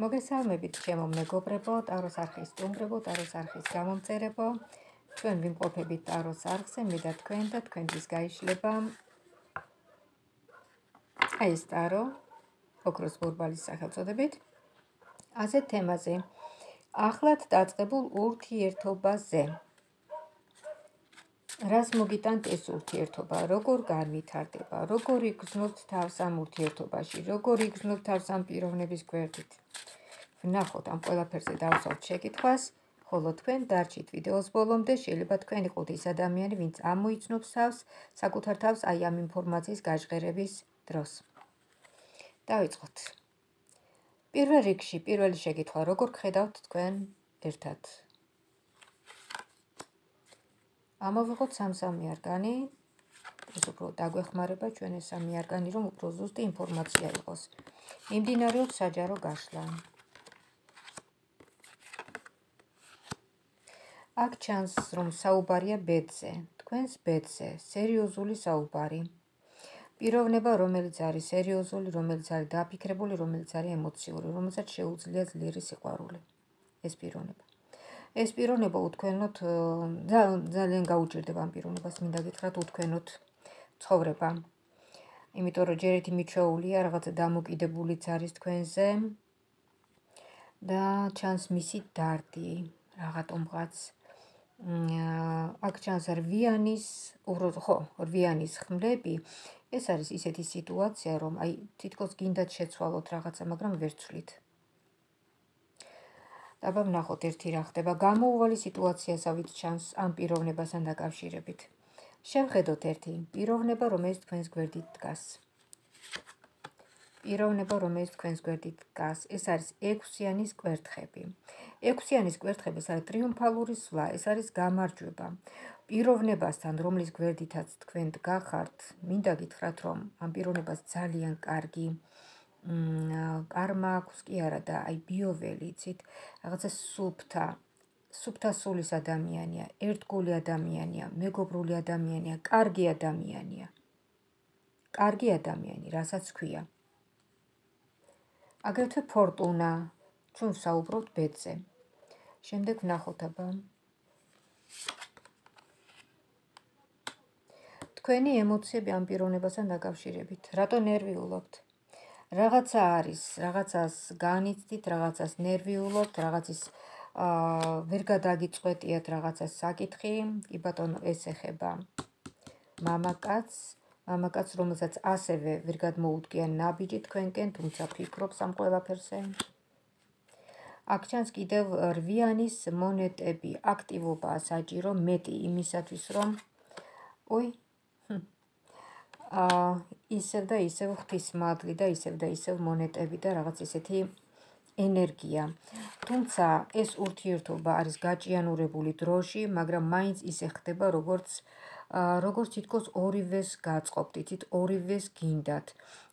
მოგესალმებით ჩემო მეგობრებო, ტაროს არხის სტუმრებო, ტაროს არხის გამომწერებო. ჩვენ ვიმყოფებით ტაროს არხზე, მე და თქვენ და თქვენთვის გაიშლება აი ეს ტარო, ოქროს ბორბალის სახელწოდებით. ასეთ თემაზე. ახლად დაწყებულ ურთიერთობაზე. რას მოგიტანთ ეს ურთიერთობა? როგორ განვითარდება? როგორ იგრძნობთ თავს ამ ურთიერთობაში? როგორ იგრძნობთ თავს ამ პიროვნების გვერდით? ვნახოთ ამ ყველაფერზე დავსვათ შეკითხვას, ხოლო თქვენ დარჩით ვიდეოს ბოლომდე, შეიძლება თქვენ იყოთ ის ადამიანი, ვინც ამოიცნობს თავს საკუთარ თავს აი ამ ინფორმაციის გაჟღერების დროს. დავიწყოთ. პირველ რიგში, პირველი შეკითხვა, როგორ ხედავთ თქვენ ერთად? ამოვიღოთ სამ-სამი არგანი. ეს უფრო დაგვეხმარება ჩვენ ეს სამი არგანი, რომ უფრო ზუსტი ინფორმაცია იყოს. იმდინარეობს საჯარო გაშლა. აქ ჩანს რომ საუბარია ბედზე, თქვენს ბედზე, სერიოზული საუბარი. პიროვნება, რომელიც არის სერიოზული, რომელიც არის დაფიქრებული, რომელიც არის ემოციური, რომელსაც შეუძლია ძლიერი სიყვარული. ეს პიროვნება. ეს პიროვნება უთქვენოთ ძალიან გაუჭირდება ამ პიროვნებას, მინდა გითხრათ უთქვენოთ ცხოვრება. იმიტომ რომ ჯერ ერთი მიჩვეულია, რაღაცა დამოკიდებულიც არის თქვენზე. და ჩანს მისი დარდი, რაღაცომღაც აქ ჩანს რვიანის, უბრალოდ ხო, რვიანის ხმლები. ეს არის ისეთი სიტუაცია, რომ აი თითქოს გინდათ შეცვალოთ რაღაცა, მაგრამ ვერ ცვლით. დაბა ვნახოთ ერთი რა ხდება. გამოუვალი სიტუაციასავით ჩანს ამ პიროვნებასთან დაკავშირებით. შევხედოთ ერთი პიროვნება, რომელიც თქვენს გვერდით დგას. პიროვნება, რომელიც თქვენს გვერდით დგას, ეს არის ექვსიანის კვერთხები. ექვსიანის კვერთხები არის ტრიუმფალური სვლა, ეს არის გამარჯვება. პიროვნებასთან, რომლის გვერდითაც თქვენ დგახართ, მინდა გითხრათ, რომ ამ პიროვნებას ძალიან კარგი კარმა აქვს კი არა და აი ბიოველი, იცით, რაღაცა სუფთა სუფთა სულის ადამიანია, ერთგული ადამიანია, მეგობრული ადამიანია, კარგი ადამიანია. კარგი ადამიანი, რასაც ქვია. აგრეთვე ფორტუნა, ჩვენ ვსაუბრობთ ბედზე. შემდეგ ვნახოთ აბა თქვენი ემოციები ამ პიროვნებასთან დაკავშირებით რატო ნერვიულობთ რაღაცა არის რაღაცას განიცდით რაღაცას ნერვიულობთ რაღაცის აა ვერ გადაგიწყვეტიათ რაღაცას საკითხი. კი ბატონო ეს ეხება. მამაკაც მამაკაც რომელსაც ასევე ვერ გადმოუდგიან ნაბიჯი თქვენკენ თუმცა ფიქრობს ამ ყველაფერზე. აქ ჩანს კიდევ რვიანის მონეტები, აქტივობა საჭირო მეტი იმისათვის, რომ ой ისევ და ისევ ღვთის მადლი და ისევ და ისევ მონეტები და რაღაც ისეთი ენერგია. თუმცა ეს ურთიერთობა არის გაჭიანურებული დროში, მაგრამ მაინც ისე ხდება, როგორც როგორც თითქოს ორივეს გაწყობდით, ორივეს გინდათ.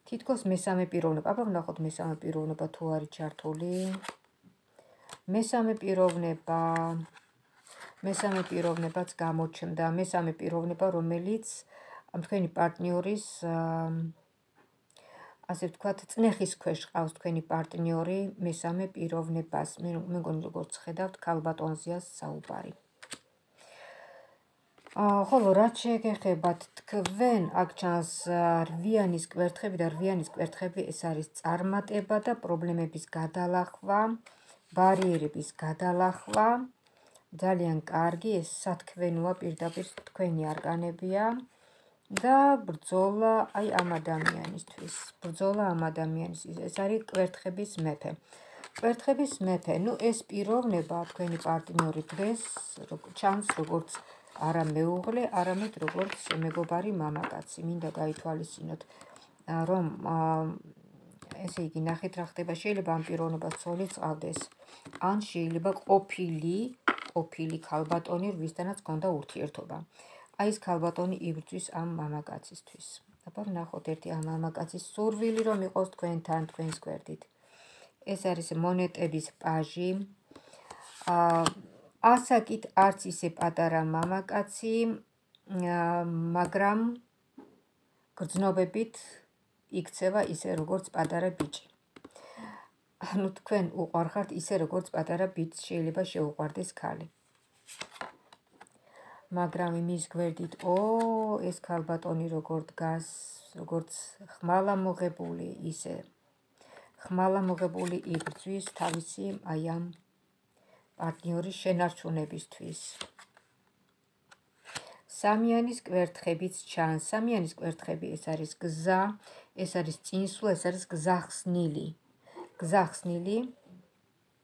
თითქოს მესამე პიროვნება, აბა ვნახოთ მესამე პიროვნება თუ არის ჩართული. მესამე პიროვნება მესამე პიროვნებაც გამოჩნდა მესამე პიროვნება რომელიც თქვენი პარტნიორის ასე ვთქვათ წნეხის ქვეშ ყავს თქვენი პარტნიორი მესამე პიროვნებას. მე მეგონი როგორც ხედავთ ქალბატონზია საუბარი. აა ხოლო რაც შეგეხებათ თქვენ აქ ჩანს რვიანის კვერთხები და რვიანის კვერთხები ეს არის წარმატება და პრობლემების გადალახვა ბარიერების გადალახვა. ძალიან კარგი ეს სათქვენოა პირდაპირ თქვენი არგანებია და ბრძოლა აი ამ ადამიანისთვის. ბრძოლა ამ ადამიანის ეს არის კვერთხების მეფე. კვერთხების მეფე. ნუ ეს პიროვნება თქვენი პარტნიორი დღეს ჩანს როგორც არა მეუღლე არამედ როგორც მეგობარი მამაკაცი. მინდა გაითვალისწინოთ რომ ესე იგი ნახეთ რა ხდება. შეიძლება ამ პიროვნებას ცოლი წავდეს ან შეიძლება ყოფილი ყოფილი ქალბატონი რვისთანაც გონდა ურთიერთობა აი ეს ქალბატონი იბრძვის ამ მამაკაცისთვის აბა ნახოთ ერთი ამ მამაკაცის სურვილი რომ იყოს თქვენთან თქვენს გვერდით ეს არის მონეტების პაჟი აა ასაკით არც ისე პატარა მამაკაცი მაგრამ გრძნობებით იქცევა ისე როგორც პატარა ბიჭი. ანუ თქვენ უყარხართ ისე როგორც პატარა ბიჭს შეიძლება შეუყვარდეს ქალი. მაგრამ იმის გვერდით, ო, ეს ქალბატონი როგორ დგას, როგორც ხმალა მოღებული, ისე ხმალა მოღებული იბრძვის თავისი აი ამ პარტნიორის შენარჩუნებისთვის. სამიანის კვერთხებიც ჩანს. სამიანის კვერთხები ეს არის გზა, ეს არის წინსვლა, ეს არის გზახსნილი. გზახსნილი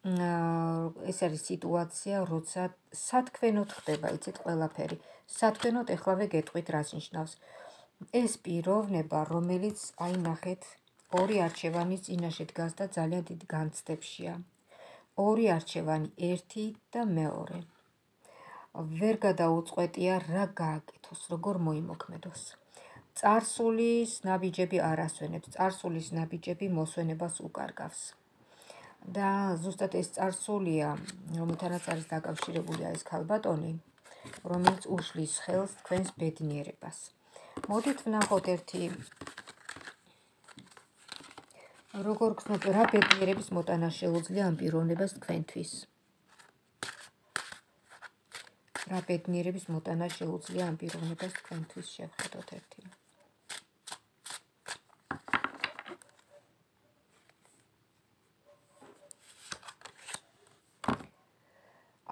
ეს არის სიტუაცია, როცა სათქვენოდ ხდება, იცით, ყველაფერი. სათქვენოდ ეხლავე გეტყვით, რას ნიშნავს. ეს პიროვნება, რომელიც აი ნახეთ, ორი არჩევანის წინაშე დგას და ძალიან დიდ განცდებშია. ორი არჩევანი, ერთი და მეორე. ვერ გადაუწყვეტია რა გააკეთოს, როგორ მოიმოქმედოს. царსულის ნაბიჯები არ ასვენებს, царსულის ნაბიჯები მოსვენებას უკარგავს. და ზუსტად ეს царსულია, რომლითაც არის დაკავშირებული ეს ქალბატონი, რომელიც უშლის ხელს თქვენს ბედნიერებას. მოდით ვნახოთ ერთი როგორ გქნათ რა ბედნიერების მოტანა შეუძლია ამ პიროვნებას თქვენთვის. რა ბედნიერების მოტანა შეუძლია ამ პიროვნებას თქვენთვის შევხედოთ ერთი.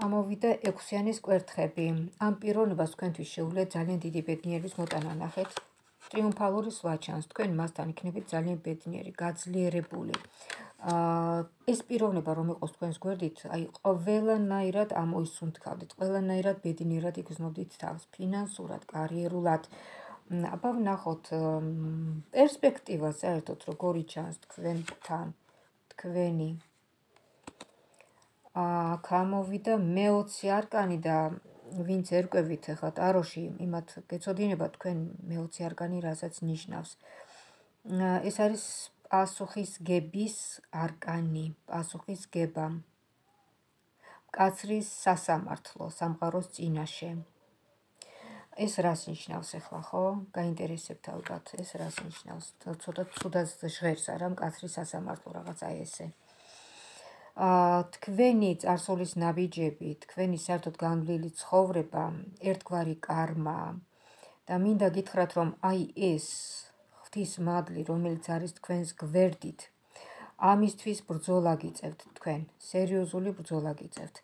ამოვიდა ექვსიანის კვერთხები ამ პიროვნებას თქვენთვის შეუძლია ძალიან დიდი ბედნიერების მოტანა ნახეთ ტრიუმფალური სვლა ჩანს თქვენ მასთან იქნებით ძალიან ბედნიერი გაძლიერებული ეს პიროვნება რომ იყოს თქვენს გვერდით, აი ყველანაირად ამოისუნთქავდით, ყველანაირად ბედნიერად იგრძნობდით თავს, ფინანსურად, კარიერულად. აბა ვნახოთ პერსპექტივა საერთოდ როგორი ჩანს თქვენთან, თქვენი. გამოვიდა მე-20 არკანი და ვინც ერკვევით ახლა ტაროში, იმათ გეცოდინება თქვენ მე-20 არკანი რასაც ნიშნავს. ეს არის პასუხის გების არკანი, პასუხის გება. კაცრის სასამართლო სამყაროს წინაშე. ეს რას ნიშნავს ახლა, ხო? გაინტერესებთ ალბათ, ეს რას ნიშნავს? ცოტა ცუდად ჟღერს არა, კაცრის სასამართლო რაღაცა ესე. აა თქვენი წარსულის ნაბიჯები, თქვენი საერთოდ განვლილი ცხოვრება, ერთგვარი კარმა და მინდა გითხრათ, რომ აი ეს ღვთის მადლი, რომელიც არის თქვენს გვერდით. ამისთვის ბრძოლა გიწევთ თქვენ, სერიოზული ბრძოლა გიწევთ.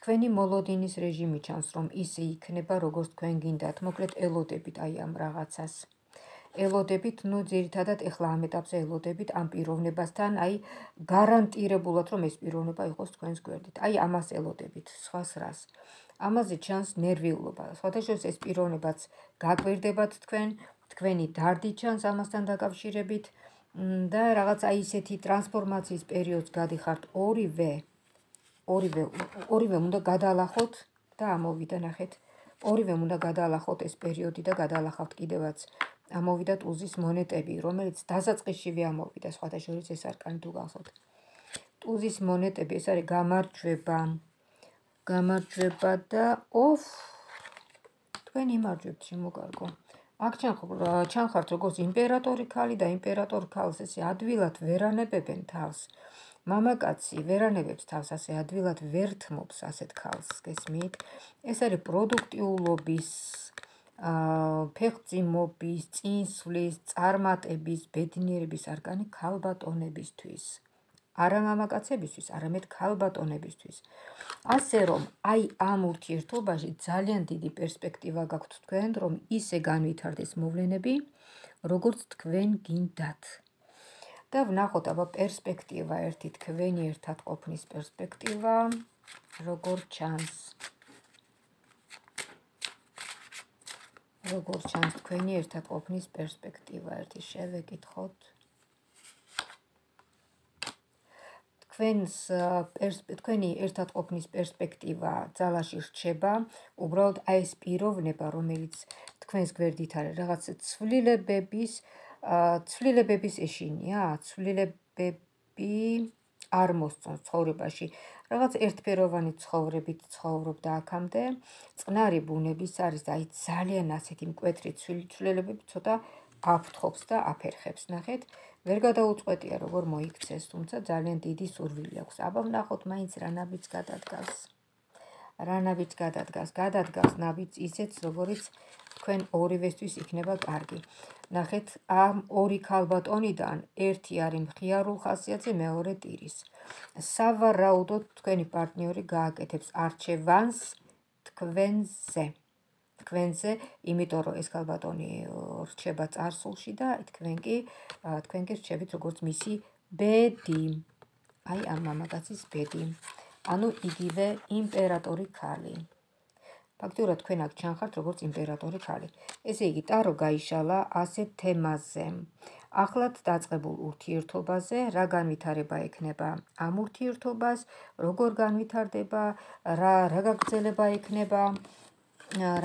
თქვენი მოლოდინის რეჟიმი ჩანს, რომ ისე იქნება, როგორც თქვენ გინდათ. მოკლედ ელოდებით აი ამ რაღაცას. ელოდებით, ну, ძირითადად ეხლა ამ ეტაპზე ელოდებით ამ პიროვნებასთან, აი გარანტირებულად, რომ ეს პიროვნება იყოს თქვენს გვერდით. აი ამას ელოდებით, სხვას რას. ამაზე ჩანს ნერვიულობა. სხვათა შორის ეს პიროვნებაც გაგვერდებათ თქვენ, თქვენი დარდი ჩანს ამასთან დაკავშირებით და რაღაც აი ისეთი ტრანსფორმაციის პერიოდს გადიხართ ორივე ორივე ორივე უნდა გადალახოთ და ამოვიდა ნახეთ ორივე უნდა გადალახოთ ეს პერიოდი და გადალახავთ კიდევაც ამოვიდა ტუზის მონეტები რომელიც დასაწყისშივე ამოვიდა სხვათა შორის ეს არკანი თუ გახსოვთ ტუზის მონეტები ეს არის გამარჯვება გამარჯვება და ოფ თქვენ იმარჯვებთ შემოგარგო აქ ჩანხართ როგორც იმპერატორი ქალი და იმპერატორ ქალს ესე ადვილად ვერანებებენ თავს. მამაკაცი ვერანებებს თავს ასე ადვილად ვერ თმობს ასეთ ქალს, გესმით? ეს არის პროდუქტიულობის ფეხწიმობის, წინსვლის, წარმატების, ბედნიერების არგანი ქალბატონებისთვის. არა მამაკაცებისთვის, არამედ ქალბატონებისთვის. ასე რომ, აი ამ ურთიერთობაში ძალიან დიდი პერსპექტივა გაქვთ თქვენ, რომ ისე განვითარდეს მოვლენები, როგორც თქვენ გინდათ. და ვნახოთ აბა პერსპექტივა ერთი თქვენი ერთად ყოფნის პერსპექტივა, როგორ ჩანს. როგორ ჩანს თქვენი ერთად ყოფნის პერსპექტივა, ერთი შევეკითხოთ. თქვენს თქვენი ერთად ყოფნის პერსპექტივა ძალაში რჩება, უბრალოდ აი ეს პიროვნება, რომელიც თქვენს გვერდით არის, რაღაც ცვლილებების ცვლილებების ეშინია, ცვლილებები არ მოსწონს ცხოვრებაში. რაღაც ერთფეროვანი ცხოვრებით ცხოვრობდა აქამდე, წყნარი ბუნების არის და აი ძალიან ასეთი მკვეთრი ცვლილებები ცოტა აფრთხობს და აფერხებს, ნახეთ. ვერ გადაუწყვეტია როგორ მოიქცეს, თუმცა ძალიან დიდი სურვილი აქვს. აბა ვნახოთ მაინც რა ნაბიჯს გადადგას. რა ნაბიჯს გადადგას? გადადგას ნაბიჯს ისეც, როგორიც თქვენ ორივესთვის იქნება კარგი. ნახეთ, ამ ორი ქალბატონიდან ერთი არის მხიარულ ხასიათზე, მეორე ტირის. სავარაუდოდ თქვენი პარტნიორი გააკეთებს არჩევანს თქვენზე. თქვენზე, იმიტომ რომ ეს ქალბატონი რჩება წარსულში და თქვენ კი თქვენ კი რჩებით როგორც მისი ბედი. აი ამ მამაკაცის ბედი. ანუ იგივე იმპერატორი ქალი. ფაქტურად თქვენ აქ ჩანხართ როგორც იმპერატორი ქალი. ესე იგი, ტარო გაიშალა ასეთ თემაზე. ახლად დაწყებულ ურთიერთობაზე, რა განვითარება ექნება ამ ურთიერთობას, როგორ განვითარდება, რა რა გაგრძელება ექნება,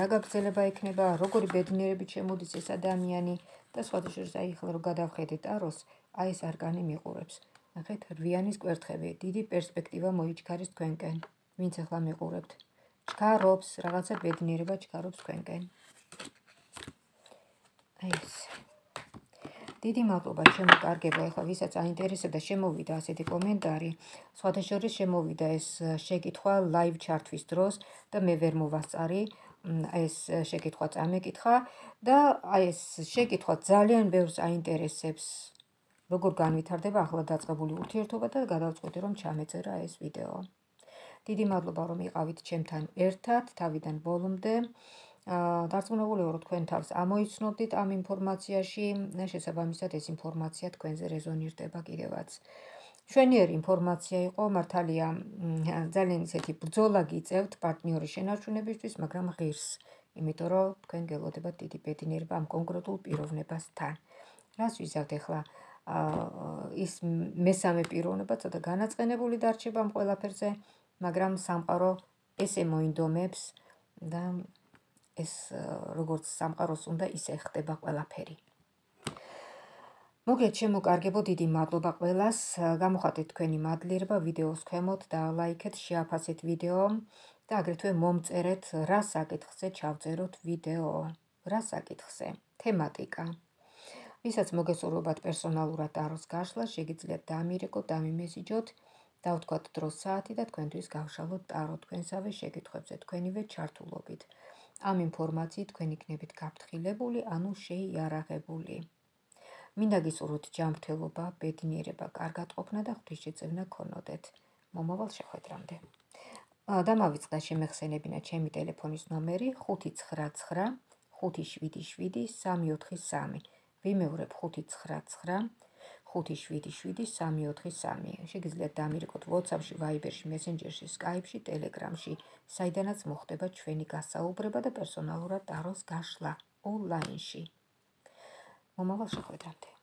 რა გაგრძელება ექნება, როგორი ბედნიერებით შემოდის ეს ადამიანი და სხვა შორის აი ახლა რო გადავხედეთ ტაროს, აი ეს არკანი მიყურებს. ნახეთ, რვიანის კვერთხები, დიდი პერსპექტივა მოიჩქარის თქვენკენ. ვინც ახლა მიყურებთ? ჩქარობს, რაღაცა ბედნიერება ჩქარობს თქვენკენ. აი ეს. დიდი მადლობა შემოკარგება. ახლა ვისაც აინტერესებდა, შემოვიდა ასეთი კომენტარი. სხვადასხვა შემოვიდა ეს შეკითხვა live chat-ვის დროს და მე ვერ მოვასწარი. ეს შეკითხვა წამეკითხა და აი ეს შეკითხვა ძალიან ბევრს აინტერესებს. როგორ განვითარდება ახლა დაწყებული ურთიერთობა და გადავწყვეტე რომ ჩამეწერა ეს ვიდეო. დიდი მადლობა რომ იყავით ჩემთან ერთად თავიდან ბოლომდე. აა დარწმუნებული ვარ თქვენ თავს ამოიცნობდით ამ ინფორმაციაში, შესაბამისად ეს ინფორმაცია თქვენზე რეზონირდება კიდევაც. ჩვენიერი ინფორმაცია იყო მართალია ძალიან ისეთი ბრძოლა გიწევთ პარტნიორის შენარჩუნებისთვის, მაგრამ ღირს, იმიტომ რომ თქვენ გელოდებათ დიდი ბედნიერება ამ კონკრეტულ პიროვნებასთან. რას ვიზავთ ახლა? ის მესამე პიროვნება ცოტა განაწყენებული დარჩება ამ ყველაფერზე, მაგრამ სამყარო ესე მოინდომებს და ეს როგორც სამყაროს უნდა ისე ხდება ყველაფერი. მოგეთ შემოკარგებო დიდი მადლობა ყველას. გამოხატეთ თქვენი მადლიერება ვიდეოს ქვემოთ და ლაიქეთ, შეაფასეთ ვიდეო და აგრეთვე მომწერეთ რა საკითხზე ჩავწეროთ ვიდეო. რა საკითხზე? თემატიკა. ვისაც მოგესურვებათ პერსონალურად ტაროს გაშლა, შეგიძლიათ დამირეკოთ, დამიმესიჯოთ, დავთქვათ დროს საათი და თქვენთვის გავშალოთ ტარო თქვენსავე შეკითხვებზე თქვენივე ჩართულობით. ამ ინფორმაციით თქვენ იქნებით გაფრთხილებული, ანუ შეიარაღებული. მინდა გისურვოთ ჯანმრთელობა, ბედნიერება, კარგატყოფნა და ღვთისმშეწევნა ქონოდეთ. მომავალ შეხვედრამდე. დამავიწყდა შემეხსენებინა ჩემი ტელეფონის ნომერი 599 577 343 ვიმეორებ 599 577 შეგიძლიათ დამირეკოთ WhatsApp-ში, Viber-ში, Messenger-ში, Skype-ში, Telegram-ში, საიდანაც მოხდება ჩვენი გასაუბრება და პერსონალურად ტაროს გაშლა ონლაინში. მომავალ შეხვედრამდე